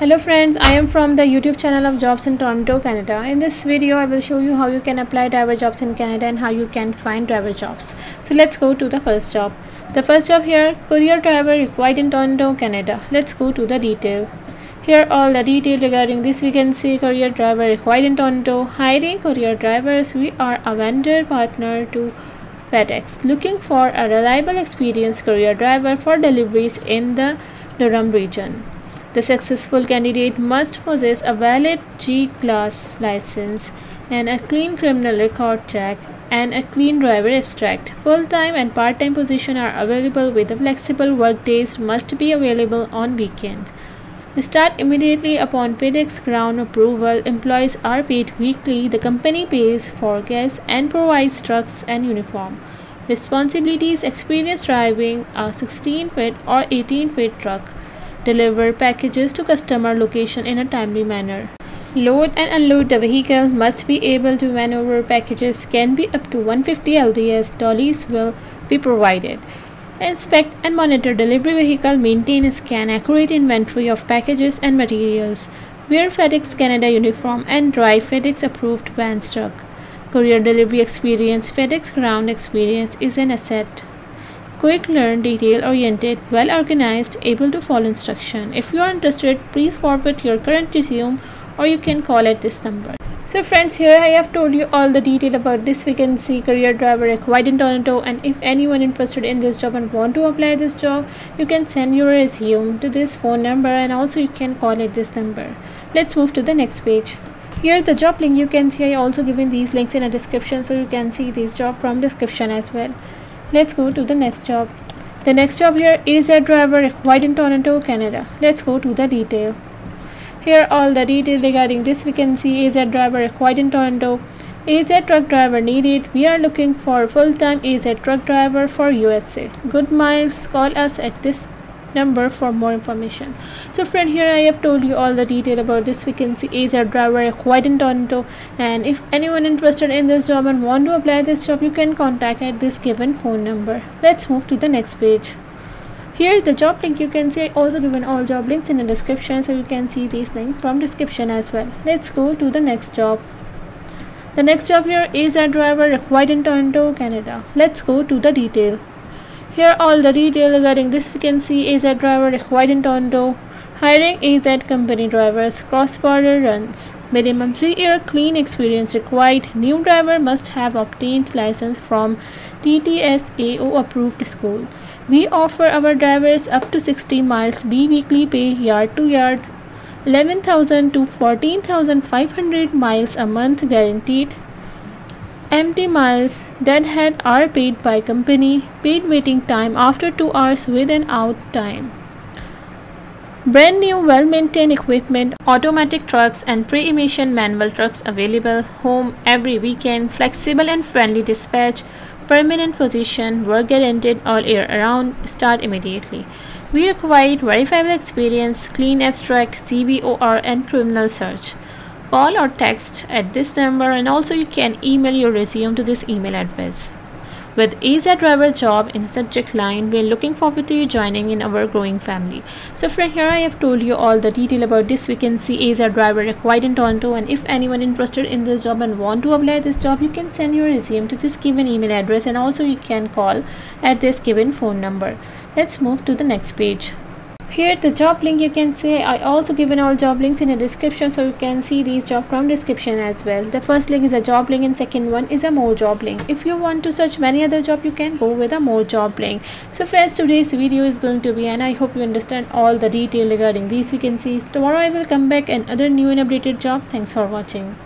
Hello friends, I am from the YouTube channel of Jobs in Toronto, Canada. In this video, I will show you how you can apply driver jobs in Canada and how you can find driver jobs. So let's go to the first job. The first job here, courier driver required in Toronto, Canada. Let's go to the detail. Here all the detail regarding this we can see courier driver required in Toronto. Hiring courier drivers, we are a vendor partner to FedEx looking for a reliable experienced courier driver for deliveries in the Durham region. The successful candidate must possess a valid G-class license and a clean criminal record check and a clean driver abstract. Full-time and part-time positions are available with flexible work days must be available on weekends. Start immediately upon FedEx ground approval. Employees are paid weekly. The company pays for gas and provides trucks and uniform. Responsibilities experience driving a 16 feet or 18 feet truck deliver packages to customer location in a timely manner. Load and unload the vehicle must be able to maneuver packages can be up to 150 LDS. Dollies will be provided. Inspect and monitor delivery vehicle, maintain and scan accurate inventory of packages and materials. Wear FedEx Canada uniform and drive FedEx approved van truck. Courier delivery experience, FedEx ground experience is an asset quick learn detail oriented well organized able to follow instruction. If you are interested please forward your current resume or you can call at this number. So friends here i have told you all the detail about this vacancy career driver required in toronto and if anyone interested in this job and want to apply this job you can send your resume to this phone number and also you can call at this number. Let's move to the next page. Here the job link you can see i also given these links in a description so you can see this job from description as well Let's go to the next job. The next job here is a driver required in Toronto, Canada. Let's go to the detail. Here all the detail regarding this see is a driver required in Toronto. AZ truck driver needed? We are looking for full-time AZ truck driver for USA. Good miles. Call us at this number for more information. So friend here i have told you all the detail about this vacancy. AZ driver required in toronto. And if anyone interested in this job and want to apply this job you can contact at this given phone number. Let's move to the next page. Here the job link you can see I also given all job links in the description so you can see these links from description as well. Let's go to the next job. The next job here is a driver required in toronto canada. Let's go to the detail here all the detail regarding this vacancy is driver required in Toronto. Hiring AZ company drivers cross-border runs. Minimum 3-year clean experience required. New driver must have obtained license from TTSAO approved school. We offer our drivers up to 60 miles B weekly pay yard to yard 11,000 to 14,500 miles a month guaranteed Empty miles deadhead are paid by company, paid waiting time after 2 hours with an out time. Brand new well-maintained equipment, automatic trucks and pre-emission manual trucks available, home every weekend, flexible and friendly dispatch, permanent position, work guaranteed all year around, start immediately. We require verifiable experience, clean abstract, CVOR and criminal search call or text at this number and also you can email your resume to this email address. With AZ Driver job in subject line, we're looking forward to you joining in our growing family. So friend, here I have told you all the detail about this vacancy AZ Driver required in Toronto and if anyone interested in this job and want to apply this job, you can send your resume to this given email address and also you can call at this given phone number. Let's move to the next page here the job link you can say i also given all job links in the description so you can see these job from description as well. The first link is a job link and second one is a more job link. If you want to search many other job you can go with a more job link. So friends today's video is going to be and i hope you understand all the detail regarding these vacancies. Tomorrow i will come back and other new and updated job. Thanks for watching